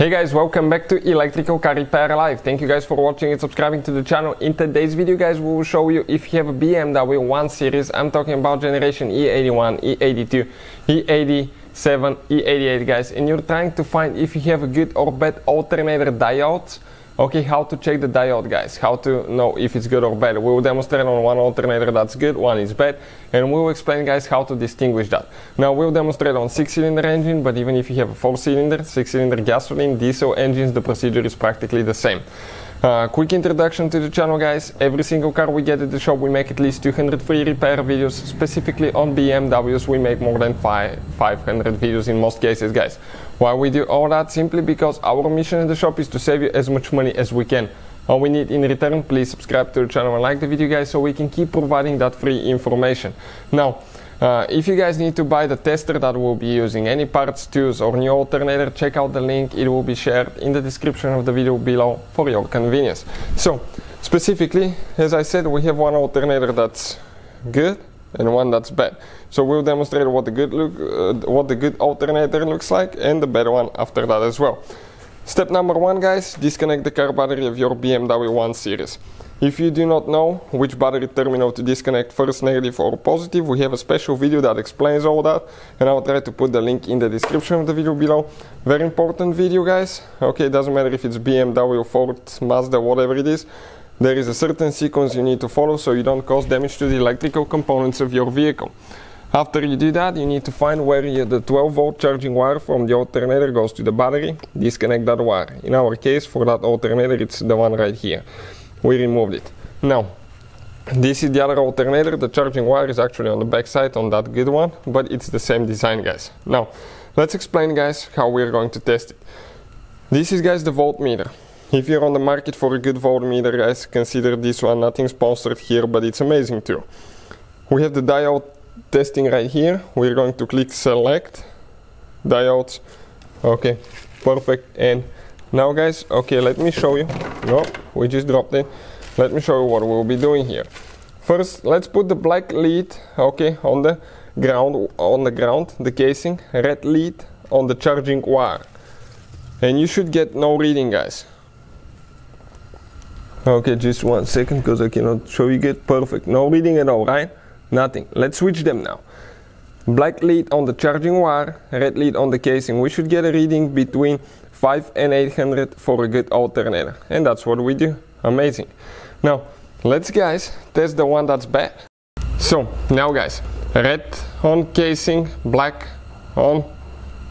Hey guys, welcome back to Electrical Car Repair Live. Thank you guys for watching and subscribing to the channel. In today's video guys, we will show you if you have a BMW 1 Series. I'm talking about generation E81, E82, E87, E88 guys. And you're trying to find if you have a good or bad alternator diode Okay, how to check the diode guys, how to know if it's good or bad. We will demonstrate on one alternator that's good, one is bad, and we will explain guys how to distinguish that. Now we'll demonstrate on 6 cylinder engine, but even if you have a 4 cylinder, 6 cylinder gasoline, diesel engines, the procedure is practically the same. Uh, quick introduction to the channel guys, every single car we get at the shop we make at least 200 free repair videos, specifically on BMWs we make more than five, 500 videos in most cases guys. Why we do all that? Simply because our mission at the shop is to save you as much money as we can. All we need in return, please subscribe to the channel and like the video guys so we can keep providing that free information. Now, uh, if you guys need to buy the tester that we'll be using, any parts, tools or new alternator, check out the link. It will be shared in the description of the video below for your convenience. So, specifically, as I said, we have one alternator that's good and one that's bad. So we'll demonstrate what the good look, uh, what the good alternator looks like and the bad one after that as well. Step number one, guys, disconnect the car battery of your BMW 1 Series. If you do not know which battery terminal to disconnect first negative or positive, we have a special video that explains all that and I'll try to put the link in the description of the video below. Very important video guys, okay, it doesn't matter if it's BMW, Ford, Mazda, whatever it is. There is a certain sequence you need to follow so you don't cause damage to the electrical components of your vehicle. After you do that, you need to find where the 12 volt charging wire from the alternator goes to the battery, disconnect that wire. In our case, for that alternator, it's the one right here we removed it. Now, this is the other alternator. The charging wire is actually on the back side on that good one, but it's the same design, guys. Now, let's explain, guys, how we're going to test it. This is, guys, the voltmeter. If you're on the market for a good voltmeter, guys, consider this one. Nothing sponsored here, but it's amazing too. We have the diode testing right here. We're going to click select diodes. Okay, perfect. And now guys, okay, let me show you. No, we just dropped it. Let me show you what we'll be doing here. First, let's put the black lead, okay, on the ground, on the ground, the casing, red lead on the charging wire. And you should get no reading, guys. Okay, just one second, because I cannot show you get perfect. No reading at all, right? Nothing. Let's switch them now. Black lead on the charging wire, red lead on the casing. We should get a reading between 5 and 800 for a good alternator. And that's what we do. Amazing. Now, let's guys test the one that's bad. So, now guys, red on casing, black on,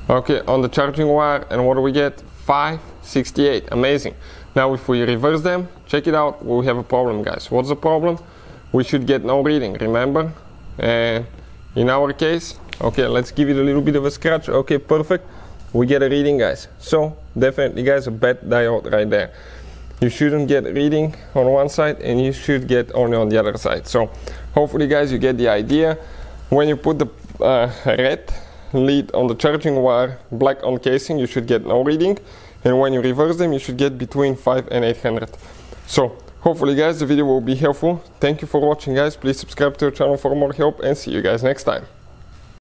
okay, on the charging wire, and what do we get? 568, amazing. Now if we reverse them, check it out, we have a problem guys. What's the problem? We should get no reading, remember? And in our case, okay, let's give it a little bit of a scratch, okay, perfect. We get a reading guys. So definitely guys a bad diode right there. You shouldn't get reading on one side and you should get only on the other side. So hopefully guys you get the idea. When you put the uh, red lead on the charging wire black on casing you should get no reading. And when you reverse them you should get between 5 and 800 so hopefully guys the video will be helpful. Thank you for watching guys. Please subscribe to the channel for more help and see you guys next time